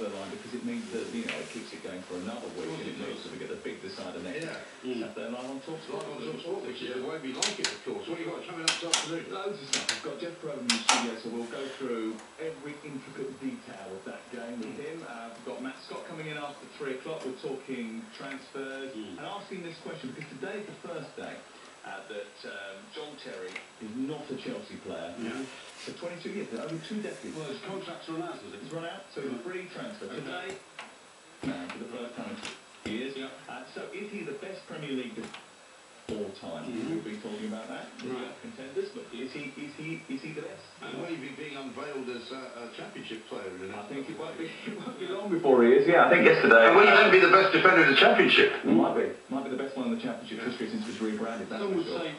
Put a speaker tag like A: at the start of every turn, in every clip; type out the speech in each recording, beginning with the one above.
A: the line because it means that you know it keeps it going for another week and it means that we get a big decider next
B: Yeah. Mm.
A: Saturday live on Talk
B: Live on Talk Sport, which is the way we like it, of course. What have you got coming up this afternoon?
A: Loads of stuff. I've got Jeff Groban in the studio, so we'll go through every intricate detail of that game with mm. him. Uh, we've got Matt Scott coming in after three o'clock. We're talking transfers mm. and asking this question because today is the first day uh, that um, John Terry is not a Chelsea player
B: Yeah.
A: for 22 years, over two decades.
B: Well, his contract's run out, has it?
A: It's run out, so it's a free transfer.
B: Okay.
A: Today, man, for the first time in years. Uh, so is he the best Premier League all time? We've been talking about that. There's
B: Right.
A: a contenders, but is he is he is he the best?
B: And will he be being unveiled as uh, a championship player in
A: I think it
B: couple
A: won't be
B: days?
A: it won't be long before he is. Yeah, I think yesterday.
B: And will he then be the best defender in the championship?
A: Might be might be the best one in the championship history since it was rebranded. That's
B: Some
A: for
B: would
A: sure.
B: say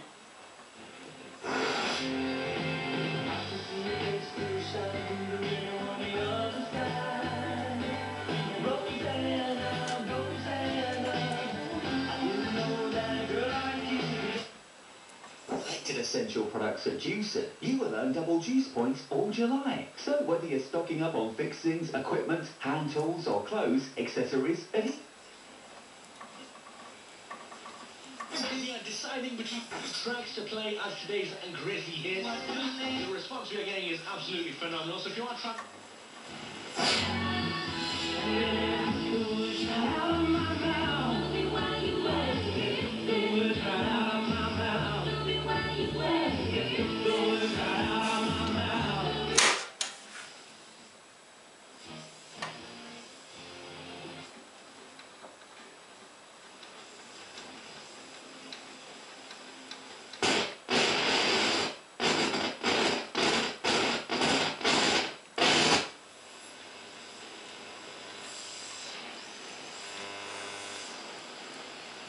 C: Essential products at Juicer. You will earn double juice points all July. So whether you're stocking up on fixings, equipment, hand tools or clothes, accessories, any...
D: Busy on deciding between tracks to play as today's and Grizzly hit. The response we are getting is absolutely phenomenal. So if you want to try...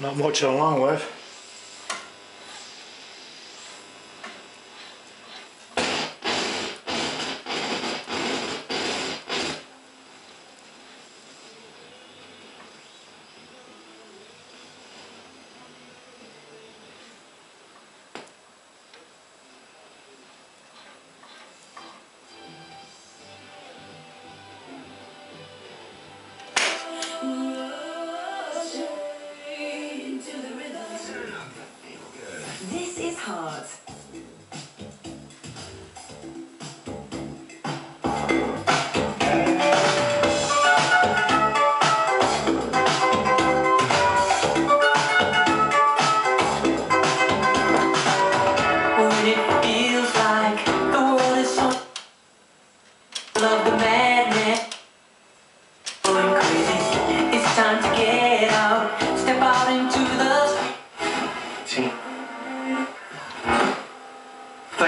E: Not much along with.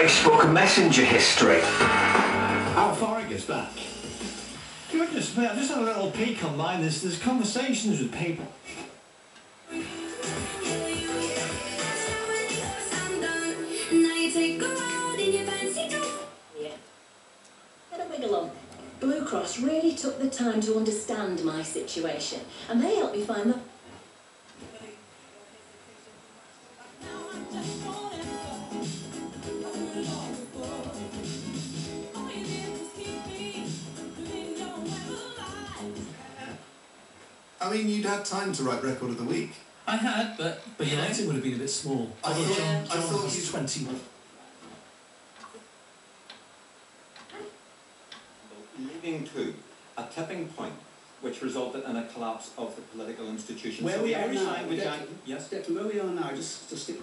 C: Facebook Messenger history.
F: How far it gets back? Goodness me, I just had a little peek online. There's, there's conversations with people.
G: Yeah. Get a wiggle on. Blue Cross really took the time to understand my situation, and they helped me find the.
H: I mean, you'd had time to write record of the week.
I: I had, but but writing would have been a bit small.
H: I
I: Although
H: thought-
I: John,
H: I
I: John
H: thought
I: was
H: you-
I: 21.
J: leading to a tipping point which resulted in a collapse of the political institutions.
K: Where
J: so
K: we are now,
J: language
K: Declan,
J: yes,
K: Declan, where we are now, just to stick.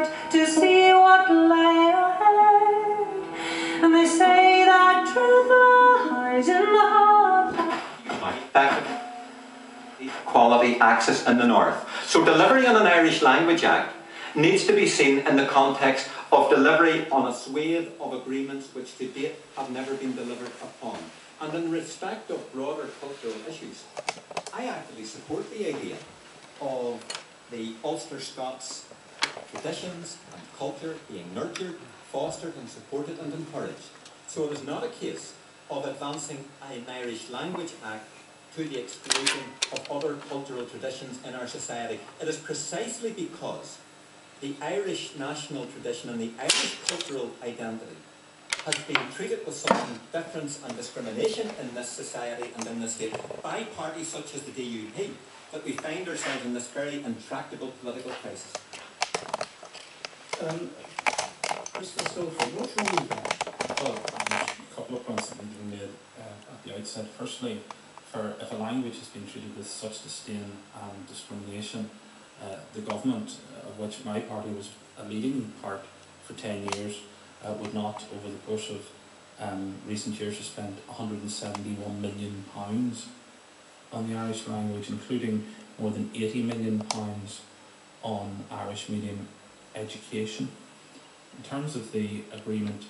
L: Height to see what lay ahead. And they say that truth lies in the heart.
J: effective equality access in the north. So delivery on an Irish language act needs to be seen in the context of delivery on a swathe of agreements which to date have never been delivered upon. And in respect of broader cultural issues, I actively support the idea of the Ulster Scots traditions and culture being nurtured, fostered and supported and encouraged. So it is not a case of advancing an Irish Language Act to the exclusion of other cultural traditions in our society. It is precisely because the Irish national tradition and the Irish cultural identity has been treated with such indifference and discrimination in this society and in this state by parties such as the DUP that we find ourselves in this very intractable political crisis.
I: Um, Mr. Stillford, what's wrong with that?
M: Well, um, a couple of points that need to be made uh, at the outset. Firstly, for if a language has been treated with such disdain and discrimination, uh, the government, uh, of which my party was a leading part for 10 years, uh, would not, over the course of um, recent years, have spent 171 million pounds on the Irish language, including more than 80 million pounds on Irish medium education. In terms of the agreement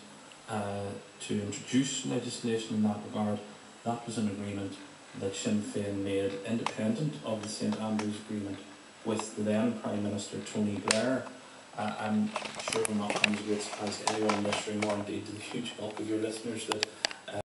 M: uh, to introduce legislation in that regard, that was an agreement that Sinn Féin made independent of the St Andrews Agreement with the then Prime Minister Tony Blair. Uh, I'm sure will not come as a great surprise to anyone in this room or indeed to the huge bulk of your listeners that